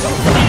手。